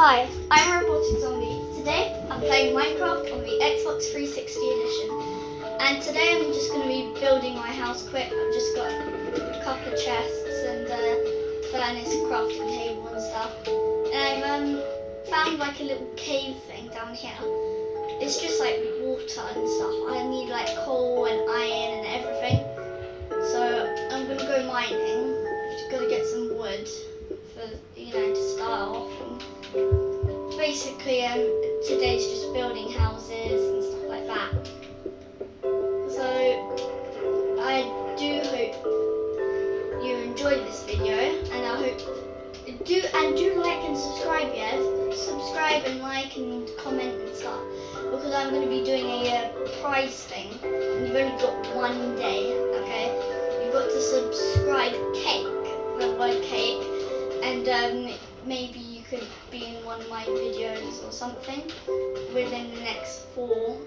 Hi, I'm Robotic Zombie. Today I'm playing Minecraft on the Xbox 360 edition. And today I'm just going to be building my house quick. I've just got a couple of chests and a furnace crafting table and stuff. And I've um, found like a little cave thing down here. It's just like water and stuff. I need like coal and iron and everything. So I'm going to go mining. Just got to get some wood basically, um, today's just building houses and stuff like that. So I do hope you enjoyed this video, and I hope do and do like and subscribe. Yes, subscribe and like and comment and stuff because I'm going to be doing a uh, prize thing, and you've only got one day. Okay, you've got to subscribe cake, the word cake, and um, maybe could be in one of my videos or something within the next four,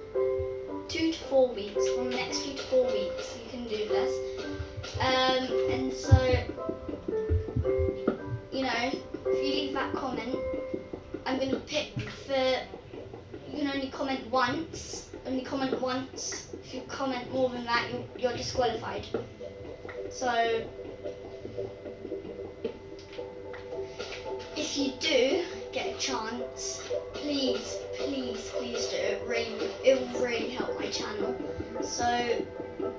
two to four weeks. From the next two to four weeks, you can do this. Um, and so, you know, if you leave that comment, I'm gonna pick for, You can only comment once. Only comment once. If you comment more than that, you're, you're disqualified. So if you do get a chance, please, please, please do it. Really, it will really help my channel. So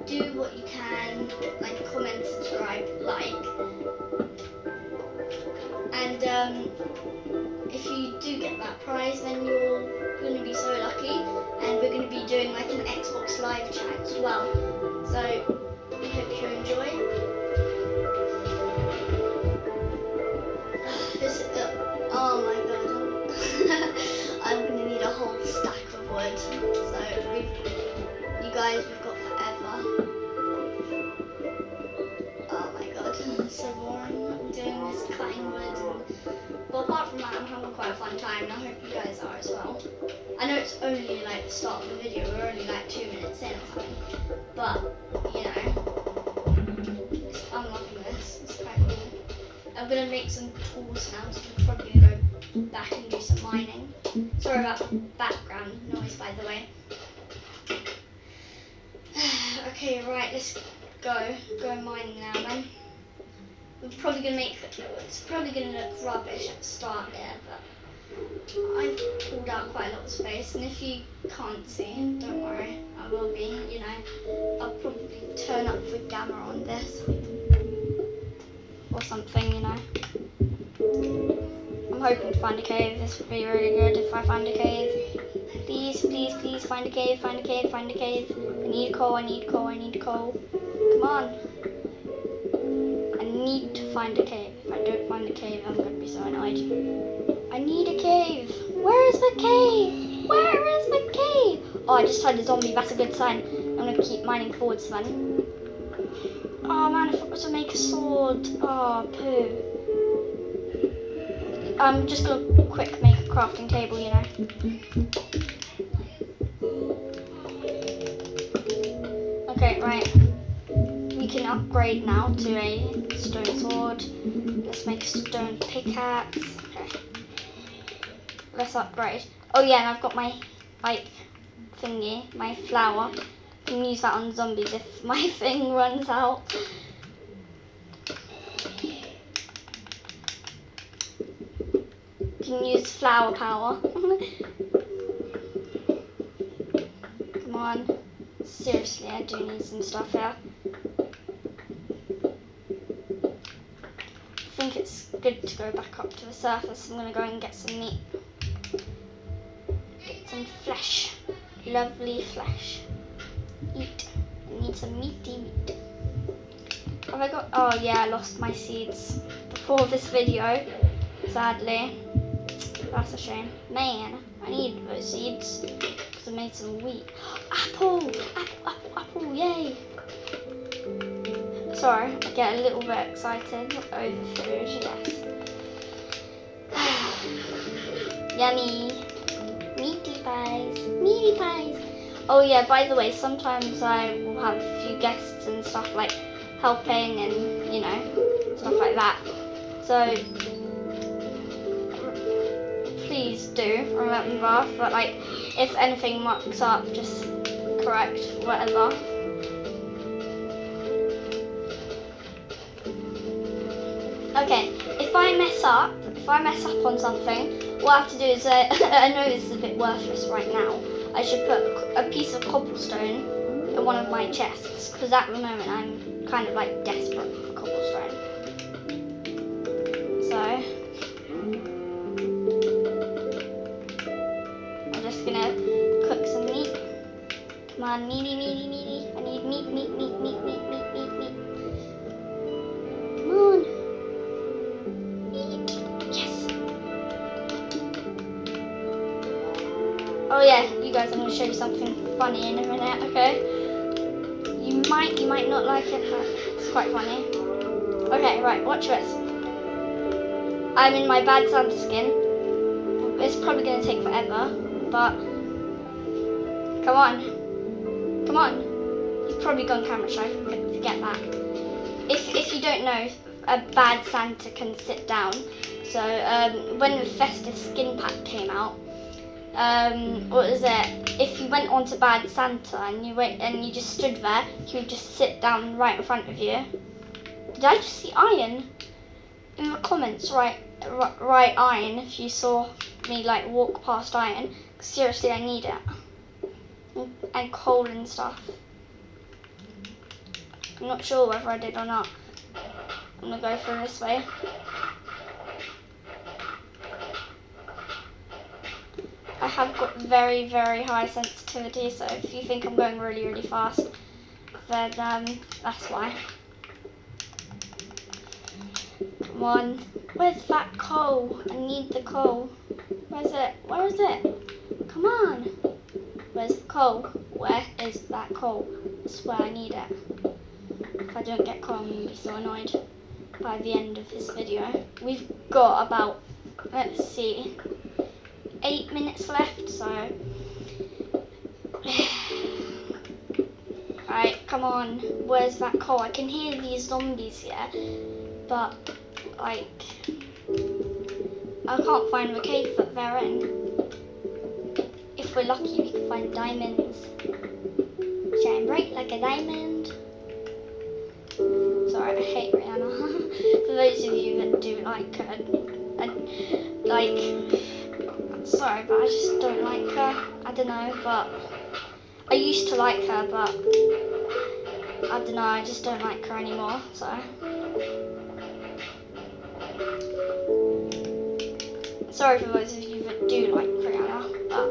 do what you can, like comment, subscribe, like, and um, if you do get that prize, then you're going to be so lucky. And we're going to be doing like an Xbox Live chat as well. So I hope you enjoy. But apart from that, I'm having quite a fun time, and I hope you guys are as well. I know it's only like the start of the video. We're only like two minutes in but you know, I'm loving this. It's quite cool. I'm gonna make some tools now, so we're probably gonna go back and do some mining. Sorry about the background noise, by the way. okay, right, let's go. Go mining now, then. We're probably gonna make it it's probably gonna look rubbish at the start there, but I've pulled out quite a lot of space, and if you can't see, it, don't worry, I will be. You know, I'll probably turn up the gamma on this or something, you know. I'm hoping to find a cave. This would be really good if I find a cave. Please, please, please find a cave, find a cave, find a cave. I need coal, I need coal, I need coal. Come on. Find a cave. If I don't find a cave, I'm going to be so annoyed. I need a cave. Where is the cave? Where is the cave? Oh, I just had a zombie. That's a good sign. I'm going to keep mining forwards then. Oh man, I forgot to make a sword. Oh, poo. I'm just gonna quick make a crafting table, you know. Upgrade now to a stone sword. Let's make a stone pickaxe. Okay. Let's upgrade. Oh yeah, and I've got my, like, thingy, my flower can use that on zombies if my thing runs out. Can use flower power. Come on. Seriously, I do need some stuff here. I think it's good to go back up to the surface. I'm gonna go and get some meat. Get some flesh. Lovely flesh eat. I need some meaty meat. Have I got? Oh yeah, I lost my seeds before this video. Sadly, that's a shame. Man, I need those seeds because I made some wheat. Apple, apple, apple, apple! Yay! Sorry, I get a little bit excited over food. Yes. Yummy. Meaty pies. Meaty pies. Oh yeah, by the way, sometimes I will have a few guests and stuff like helping and you know, stuff like that. So please do remember. But like, if anything mucks up, just correct whatever. I mess up, if I mess up on something, what I have to do is, uh, I know this is a bit worthless right now. I should put a piece of cobblestone in one of my chests because at the moment I'm kind of like desperate for cobblestone. So I'm just gonna cook some meat. Come on, meaty, meaty, meaty. I need meat, meat, meat, meat, meat, meat, meat, meat. Oh yeah, you guys, I'm gonna show you something funny in a minute, okay? You might, you might not like it, but it's quite funny. Okay, right, watch this. I'm in my bad Santa skin. It's probably gonna take forever, but come on, come on. You've probably gone camera shy. Forget that. If if you don't know, a bad Santa can sit down. So um, when the festive skin pack came out, um, what was it? If you went on to Bad Santa and you went and you just stood there, he would just sit down right in front of you. Did I just see iron? In the comments, right, right, iron. If you saw me like walk past iron, seriously, I need it. And coal and stuff. I'm not sure whether I did or not. I'm gonna go through this way. I have got very, very high sensitivity, so if you think I'm going really, really fast, then um, that's why. Come on. Where's that coal? I need the coal. Where's it? Where is it? Come on. Where's the coal? Where is that coal? I swear I need it. If I don't get coal, I'm going to be so annoyed by the end of this video. We've got about, let's see, eight minutes left, so. right, come on. Where's that coal? I can hear these zombies here, but, like, I can't find the cave that they're in. If we're lucky, we can find diamonds. Shine bright like a diamond. Sorry, I hate Rihanna. For those of you that do like her, like, sorry, but I just don't like her. I don't know, but I used to like her, but I don't know. I just don't like her anymore. So. Sorry for those of you that do like Rihanna, but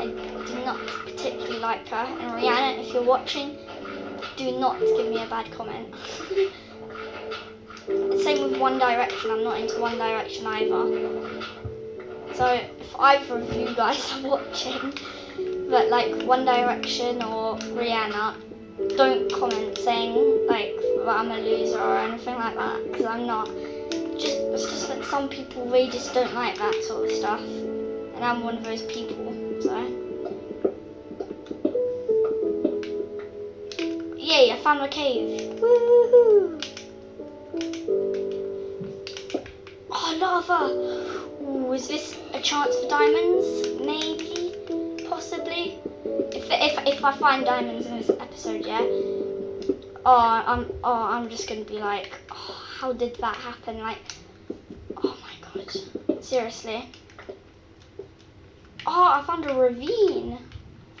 I do not particularly like her. And Rihanna, if you're watching, do not give me a bad comment. Same with One Direction. I'm not into One Direction either. So if either of you guys are watching that like One Direction or Rihanna, don't comment saying like that I'm a loser or anything like that because I'm not. Just it's just that some people really just don't like that sort of stuff, and I'm one of those people. So yay! I found a cave. Woohoo! Oh, lava! Is this a chance for diamonds? Maybe, possibly. If if if I find diamonds in this episode, yeah. Oh, I'm oh I'm just gonna be like, oh, how did that happen? Like, oh my god, seriously. Oh, I found a ravine.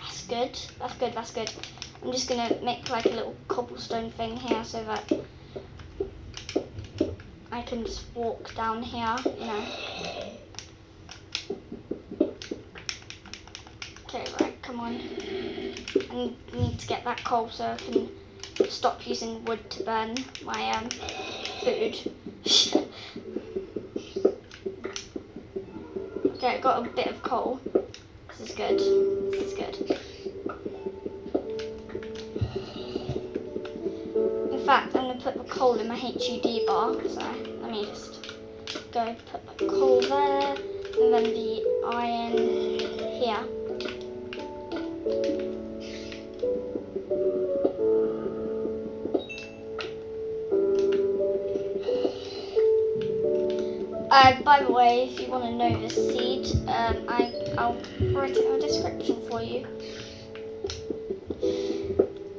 That's good. That's good. That's good. I'm just gonna make like a little cobblestone thing here so that I can just walk down here, you know. Okay, right, come on. I need to get that coal so I can stop using wood to burn my um, food. okay, I got a bit of coal. This is good. This is good. In fact, I'm going to put the coal in my HUD bar. So let me just go put the coal there and then the iron here. Uh, by the way, if you want to know the seed, um, I, I'll write it in the description for you.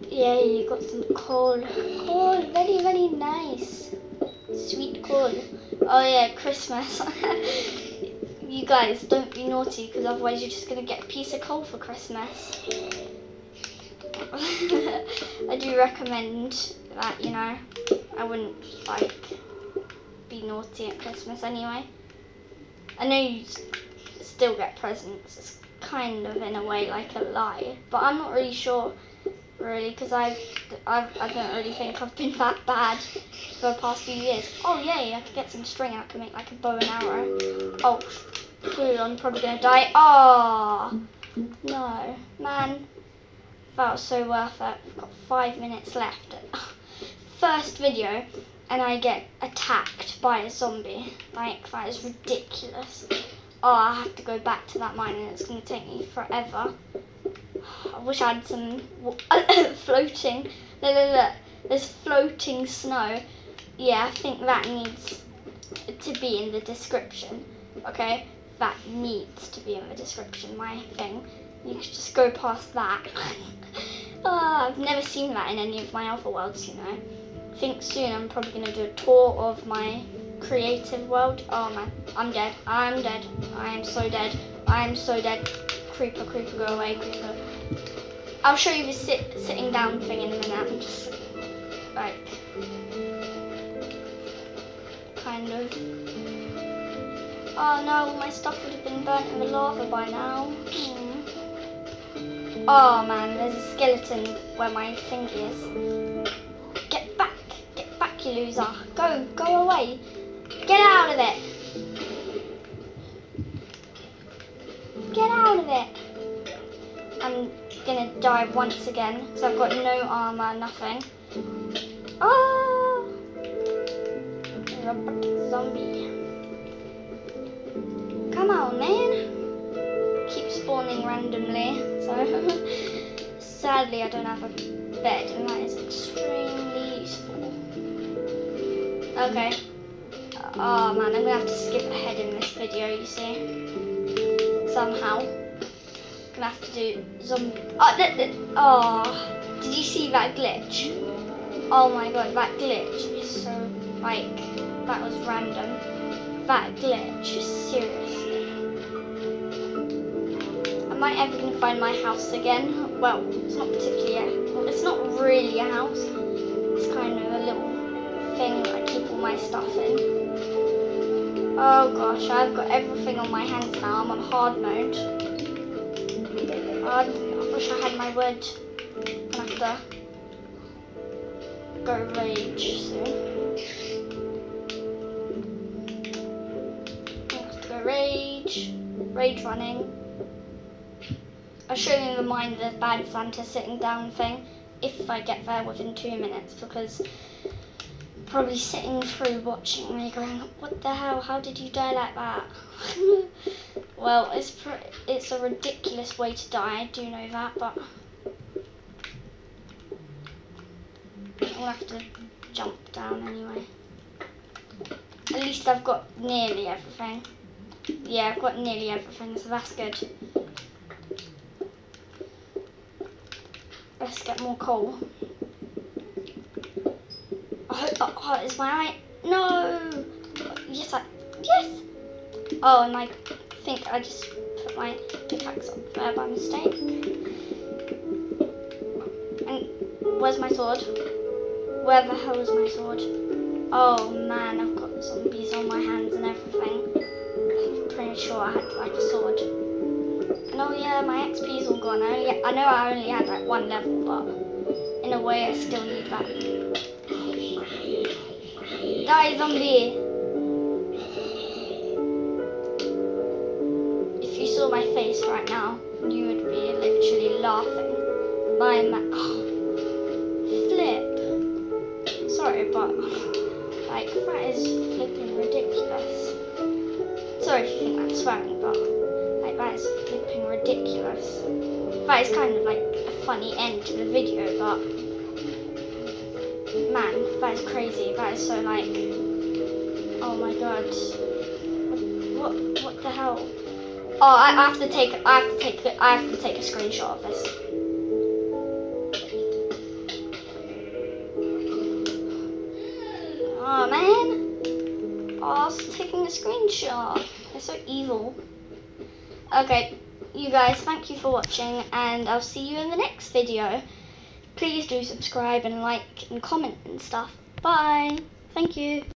Yeah, you got some coal. Coal, very, very nice. Sweet coal. Oh yeah, Christmas. you guys, don't be naughty, because otherwise you're just going to get a piece of coal for Christmas. I do recommend that, you know. I wouldn't, like be naughty at Christmas anyway. I know you still get presents. It's kind of in a way like a lie, but I'm not really sure really because I've, I've I don't really think I've been that bad for the past few years. Oh yay! I could get some string. Out, I can make like a bow and arrow. Oh, I'm probably gonna die. Oh no, man. That was so worth it. I've got five minutes left. First video and I get attacked by a zombie. Like, that is ridiculous. Oh, I have to go back to that mine and it's going to take me forever. I wish I had some floating. Look, look, look. There's floating snow. Yeah, I think that needs to be in the description. Okay? That needs to be in the description, my thing. You could just go past that. oh, I've never seen that in any of my other worlds, you know I think soon I'm probably going to do a tour of my creative world. Oh man, I'm dead. I'm dead. I am so dead. I am so dead. Creeper, creeper, go away, creeper. I'll show you the sit, sitting down thing in a minute. I'm just like kind of. Oh no, my stuff would have been burnt in the lava by now. Hmm. Oh man, there's a skeleton where my thing is Get back, get back, you loser. Go, go away. Get out of it. Get out of it. I'm gonna die once again because I've got no armor, nothing. Oh! Zombie. Come on, man. Keep spawning randomly. So, sadly, I don't have a bed, and that is extremely useful. Okay. Oh man, I'm gonna have to skip ahead in this video, you see. Somehow. Gonna have to do zombie. Oh, oh, did you see that glitch? Oh my god, that glitch is so, like, that was random. That glitch, seriously. Am I ever gonna find my house again? Well, it's not particularly it's not really a house. It's kind of a little thing I keep all my stuff in. Oh gosh, I've got everything on my hands now. I'm on hard mode. I wish I had my wood. I have to go rage soon. I have to go rage. Rage running. I'll show you the mind the bad Santa sitting down thing if I get there within two minutes because probably sitting through watching me going, what the hell, how did you die like that? well, it's it's a ridiculous way to die, I do know that, but I'll have to jump down anyway. At least I've got nearly everything. Yeah, I've got nearly everything, so that's good. Let's get more coal. i Oh, oh, is my eye? No. Yes, I. Yes. Oh, and I think I just put my pickaxe up there by mistake. And where's my sword? Where the hell is my sword? Oh man, I've got zombies on my hands and everything. I'm pretty sure I had like a sword. And oh yeah, my XP's all gone. I, only, I know I only had like one level, but in a way I still need that. Die, zombie! Saw my face right now, you would be literally laughing. My ma- Flip. Sorry, but like that is flipping ridiculous. Sorry if you think I'm swearing, but like that is flipping ridiculous. That is kind of like a funny end to the video, but man, that is crazy. That is so like, oh my god. What? What the hell? Oh, I, have to take. I have to take. I have to take a screenshot of this. Hmm. Oh man! Oh, I was taking a screenshot. They're so evil. Okay, you guys, thank you for watching, and I'll see you in the next video. Please do subscribe and like and comment and stuff. Bye. Thank you.